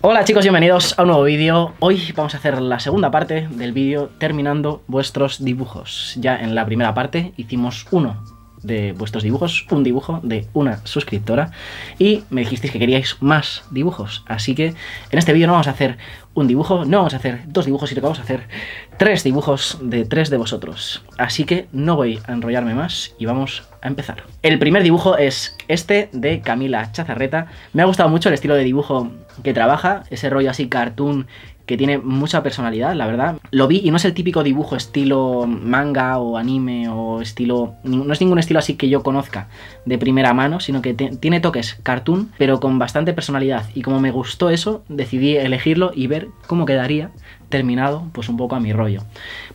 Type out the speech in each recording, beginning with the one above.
Hola chicos, bienvenidos a un nuevo vídeo. Hoy vamos a hacer la segunda parte del vídeo terminando vuestros dibujos. Ya en la primera parte hicimos uno de vuestros dibujos, un dibujo de una suscriptora y me dijisteis que queríais más dibujos. Así que en este vídeo no vamos a hacer un dibujo, no vamos a hacer dos dibujos, sino que vamos a hacer tres dibujos de tres de vosotros. Así que no voy a enrollarme más y vamos a empezar. El primer dibujo es este de Camila Chazarreta. Me ha gustado mucho el estilo de dibujo que trabaja, ese rollo así cartoon que tiene mucha personalidad, la verdad. Lo vi y no es el típico dibujo estilo manga o anime o estilo... No es ningún estilo así que yo conozca de primera mano, sino que tiene toques cartoon, pero con bastante personalidad. Y como me gustó eso, decidí elegirlo y ver cómo quedaría terminado pues un poco a mi rollo.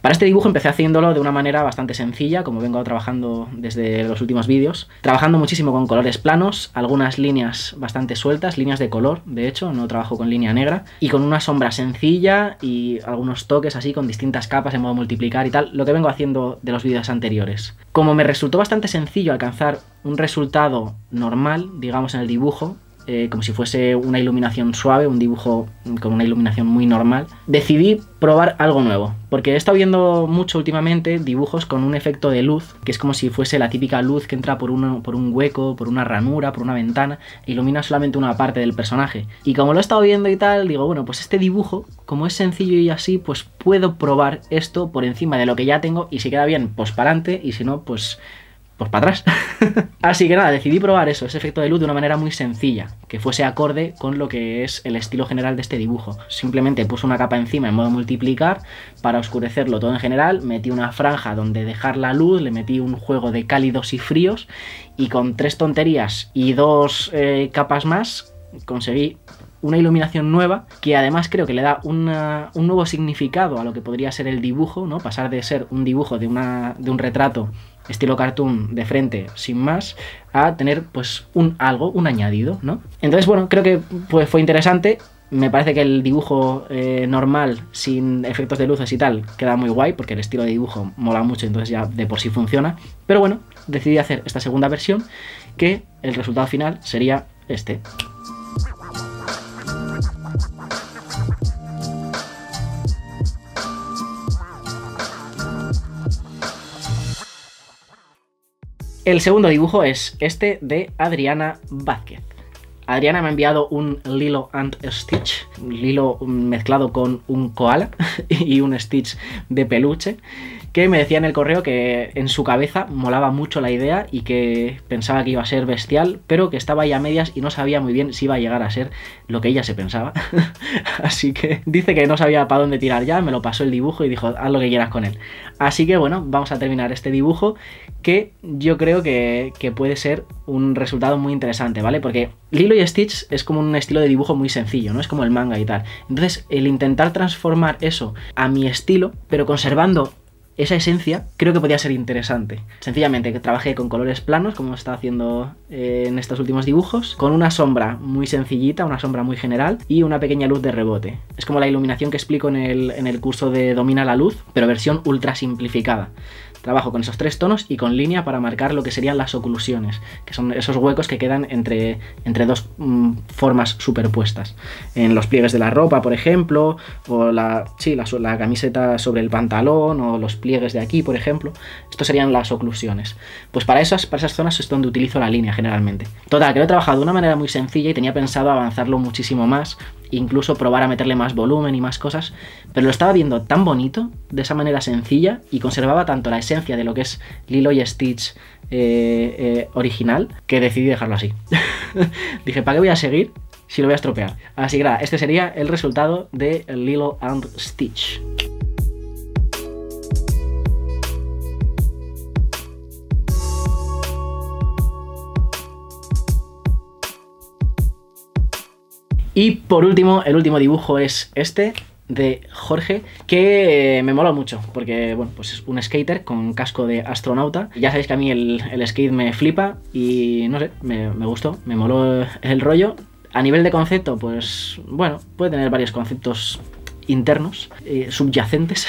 Para este dibujo empecé haciéndolo de una manera bastante sencilla, como vengo trabajando desde los últimos vídeos, trabajando muchísimo con colores planos, algunas líneas bastante sueltas, líneas de color, de hecho, no trabajo con línea negra, y con una sombra sencilla y algunos toques así con distintas capas en modo multiplicar y tal, lo que vengo haciendo de los vídeos anteriores. Como me resultó bastante sencillo alcanzar un resultado normal, digamos en el dibujo, eh, como si fuese una iluminación suave, un dibujo con una iluminación muy normal, decidí probar algo nuevo. Porque he estado viendo mucho últimamente dibujos con un efecto de luz, que es como si fuese la típica luz que entra por, uno, por un hueco, por una ranura, por una ventana, e ilumina solamente una parte del personaje. Y como lo he estado viendo y tal, digo, bueno, pues este dibujo, como es sencillo y así, pues puedo probar esto por encima de lo que ya tengo, y si queda bien, pues para adelante, y si no, pues pues para atrás. Así que nada, decidí probar eso, ese efecto de luz de una manera muy sencilla, que fuese acorde con lo que es el estilo general de este dibujo. Simplemente puse una capa encima en modo multiplicar para oscurecerlo todo en general, metí una franja donde dejar la luz, le metí un juego de cálidos y fríos y con tres tonterías y dos eh, capas más conseguí una iluminación nueva que además creo que le da un nuevo significado a lo que podría ser el dibujo, ¿no? Pasar de ser un dibujo de, una, de un retrato estilo cartoon de frente sin más a tener pues un algo, un añadido, ¿no? Entonces, bueno, creo que pues, fue interesante. Me parece que el dibujo eh, normal, sin efectos de luces y tal, queda muy guay, porque el estilo de dibujo mola mucho, entonces ya de por sí funciona. Pero bueno, decidí hacer esta segunda versión, que el resultado final sería este. El segundo dibujo es este de Adriana Vázquez. Adriana me ha enviado un Lilo and Stitch, Lilo mezclado con un koala y un Stitch de peluche que me decía en el correo que en su cabeza molaba mucho la idea y que pensaba que iba a ser bestial, pero que estaba ahí a medias y no sabía muy bien si iba a llegar a ser lo que ella se pensaba. Así que dice que no sabía para dónde tirar ya, me lo pasó el dibujo y dijo, haz lo que quieras con él. Así que bueno, vamos a terminar este dibujo que yo creo que, que puede ser un resultado muy interesante, ¿vale? Porque Lilo y Stitch es como un estilo de dibujo muy sencillo, ¿no? Es como el manga y tal. Entonces, el intentar transformar eso a mi estilo, pero conservando esa esencia creo que podía ser interesante. Sencillamente que trabajé con colores planos, como está haciendo eh, en estos últimos dibujos, con una sombra muy sencillita, una sombra muy general y una pequeña luz de rebote. Es como la iluminación que explico en el, en el curso de Domina la Luz, pero versión ultra simplificada. Trabajo con esos tres tonos y con línea para marcar lo que serían las oclusiones, que son esos huecos que quedan entre, entre dos mm, formas superpuestas. En los pliegues de la ropa, por ejemplo, o la, sí, la, la, camiseta sobre el pantalón, o los pliegues de aquí, por ejemplo. Estos serían las oclusiones. Pues para esas, para esas zonas es donde utilizo la línea generalmente. Total, que lo he trabajado de una manera muy sencilla y tenía pensado avanzarlo muchísimo más incluso probar a meterle más volumen y más cosas, pero lo estaba viendo tan bonito, de esa manera sencilla, y conservaba tanto la esencia de lo que es Lilo y Stitch eh, eh, original, que decidí dejarlo así. Dije, ¿para qué voy a seguir si lo voy a estropear? Así que nada, este sería el resultado de Lilo and Stitch. Y por último, el último dibujo es este de Jorge, que eh, me mola mucho, porque bueno, pues es un skater con casco de astronauta. Ya sabéis que a mí el, skate me flipa y no sé, me, gustó, me moló el rollo. A nivel de concepto, pues bueno, puede tener varios conceptos internos, eh, subyacentes,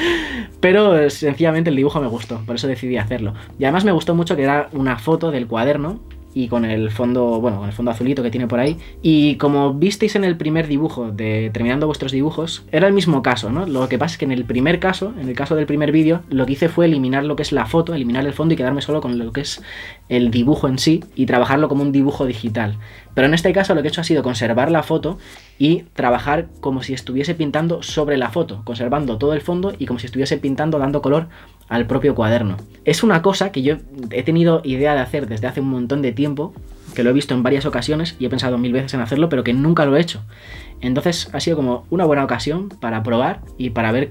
pero sencillamente el dibujo me gustó, por eso decidí hacerlo. Y además me gustó mucho que era una foto del cuaderno y con el fondo, bueno, con el fondo azulito que tiene por ahí. Y como visteis en el primer dibujo de terminando vuestros dibujos, era el mismo caso, ¿no? Lo que pasa es que en el primer caso, en el caso del primer vídeo, lo que hice fue eliminar lo que es la foto, eliminar el fondo y quedarme solo con lo que es el dibujo en sí y trabajarlo como un dibujo digital. Pero en este caso lo que he hecho ha sido conservar la foto y trabajar como si estuviese pintando sobre la foto, conservando todo el fondo y como si estuviese pintando dando color al propio cuaderno. Es una cosa que yo he tenido idea de hacer desde hace un montón de tiempo, que lo he visto en varias ocasiones y he pensado mil veces en hacerlo, pero que nunca lo he hecho. Entonces ha sido como una buena ocasión para probar y para ver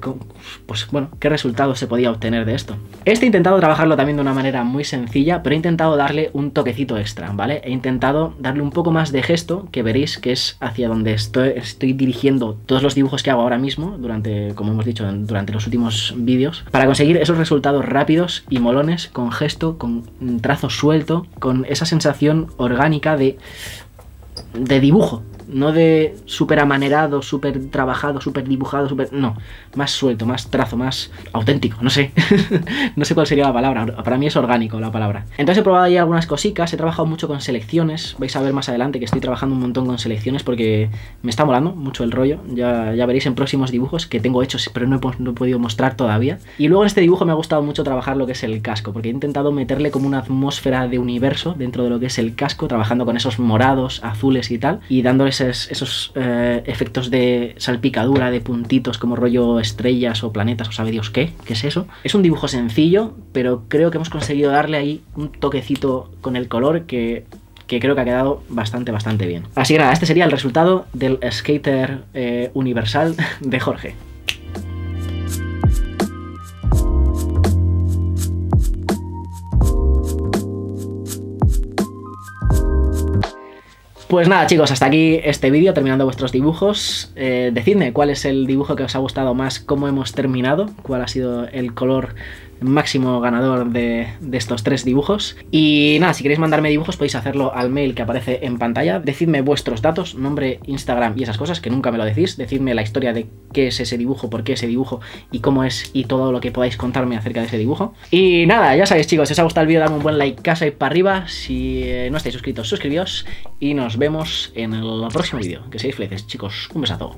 pues, bueno, qué resultados se podía obtener de esto. Este he intentado trabajarlo también de una manera muy sencilla, pero he intentado darle un toquecito extra, ¿vale? He intentado darle un poco más de gesto, que veréis que es hacia donde estoy, estoy dirigiendo todos los dibujos que hago ahora mismo, durante, como hemos dicho, durante los últimos vídeos, para conseguir esos resultados rápidos y molones, con gesto, con trazo suelto, con esa sensación orgánica de, de dibujo, no de súper amanerado, súper trabajado, súper dibujado, súper... No, más suelto, más trazo, más auténtico, no sé. no sé cuál sería la palabra, para mí es orgánico la palabra. Entonces he probado ahí algunas cositas, he trabajado mucho con selecciones, vais a ver más adelante que estoy trabajando un montón con selecciones porque me está molando mucho el rollo, ya, ya veréis en próximos dibujos que tengo hechos pero no he, no he podido mostrar todavía. Y luego en este dibujo me ha gustado mucho trabajar lo que es el casco, porque he intentado meterle como una atmósfera de universo dentro de lo que es el casco, trabajando con esos morados, azules y tal, y dándoles esos, eh, efectos de salpicadura, de puntitos como rollo estrellas o planetas o sabe Dios qué, qué es eso. Es un dibujo sencillo, pero creo que hemos conseguido darle ahí un toquecito con el color que creo que ha quedado bastante, bastante bien. Así que nada, este sería el resultado del skater eh, universal de Jorge. Pues nada chicos, hasta aquí este vídeo, terminando vuestros dibujos. Eh, decidme cuál es el dibujo que os ha gustado más, cómo hemos terminado, cuál ha sido el color máximo ganador de, estos tres dibujos. Y nada, si queréis mandarme dibujos podéis hacerlo al mail que aparece en pantalla. Decidme vuestros datos, nombre, Instagram y esas cosas, que nunca me lo decís. Decidme la historia de qué es ese dibujo, por qué ese dibujo y cómo es y todo lo que podáis contarme acerca de ese dibujo. Y nada, ya sabéis chicos, si os ha gustado el vídeo, dadme un buen like, casa y para arriba. Si eh, no estáis suscritos, suscribíos. Y nos vemos en el próximo vídeo. Que seáis felices chicos. Un besazo.